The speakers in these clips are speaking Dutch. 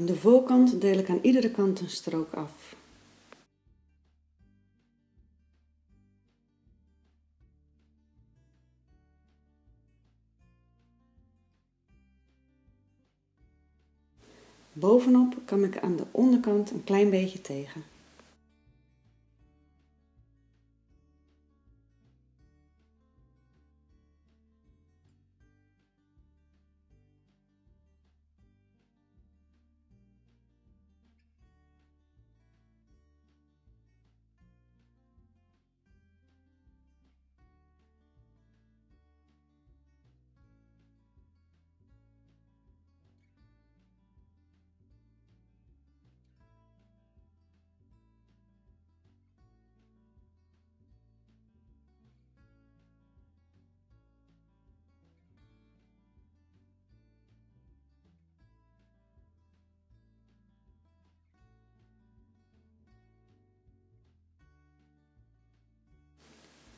Aan de voorkant deel ik aan iedere kant een strook af. Bovenop kam ik aan de onderkant een klein beetje tegen.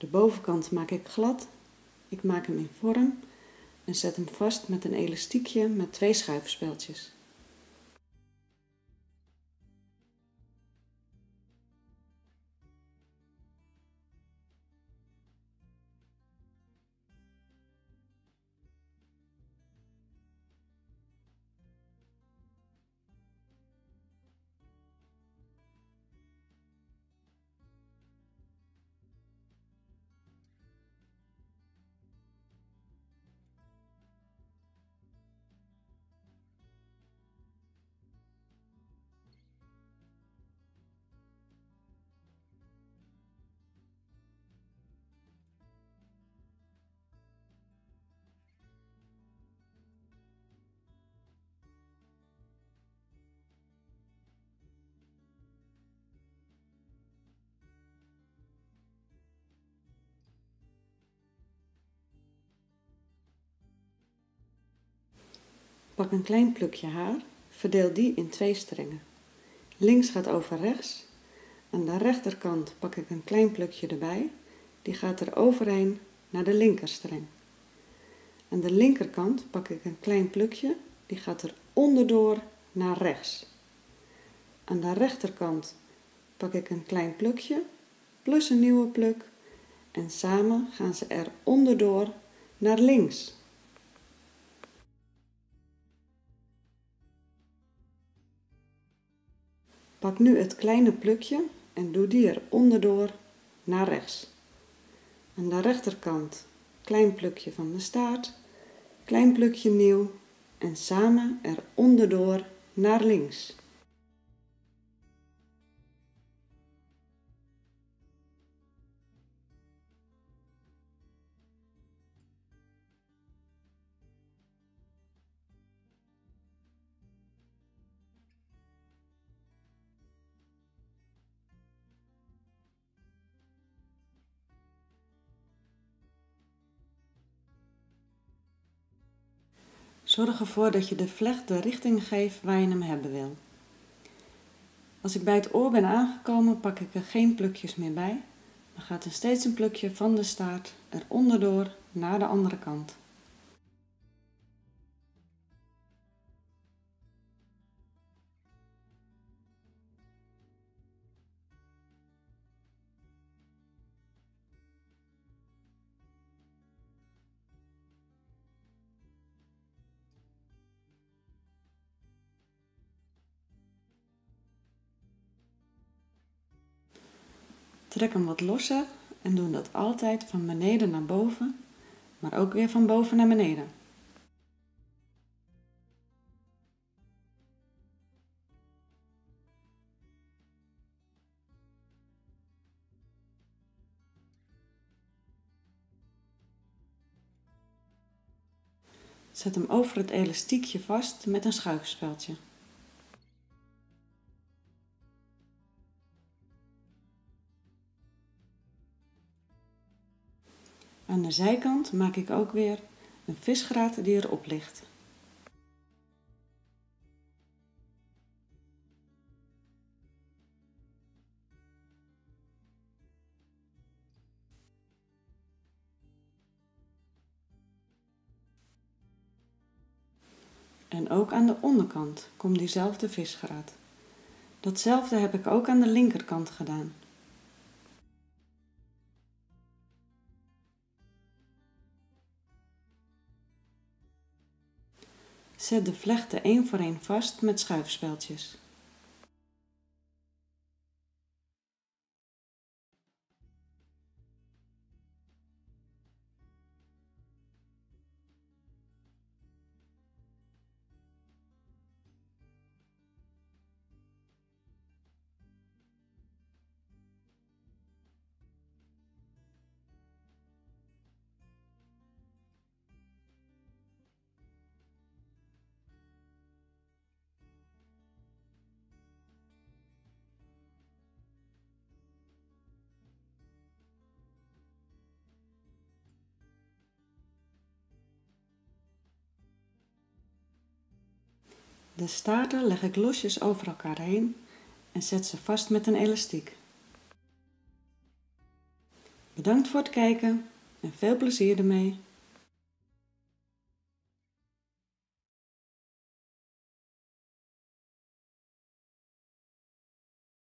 De bovenkant maak ik glad. Ik maak hem in vorm en zet hem vast met een elastiekje met twee schuifspeldjes. Pak een klein plukje haar, verdeel die in twee strengen. Links gaat over rechts. Aan de rechterkant pak ik een klein plukje erbij, die gaat er overheen naar de linkerstreng. Aan de linkerkant pak ik een klein plukje, die gaat er onderdoor naar rechts. Aan de rechterkant pak ik een klein plukje plus een nieuwe pluk en samen gaan ze er onderdoor naar links. Pak nu het kleine plukje en doe die er onderdoor naar rechts. Aan de rechterkant klein plukje van de staart, klein plukje nieuw en samen er onderdoor naar links. Zorg ervoor dat je de vlecht de richting geeft waar je hem hebben wil. Als ik bij het oor ben aangekomen, pak ik er geen plukjes meer bij. Dan gaat er steeds een plukje van de staart er onderdoor naar de andere kant. Trek hem wat losser en doe dat altijd van beneden naar boven, maar ook weer van boven naar beneden. Zet hem over het elastiekje vast met een schuifspeldje. Aan de zijkant maak ik ook weer een visgraat die erop ligt. En ook aan de onderkant komt diezelfde visgraat. Datzelfde heb ik ook aan de linkerkant gedaan. Zet de vlechten één voor één vast met schuifspeltjes. De staarten leg ik losjes over elkaar heen en zet ze vast met een elastiek. Bedankt voor het kijken en veel plezier ermee.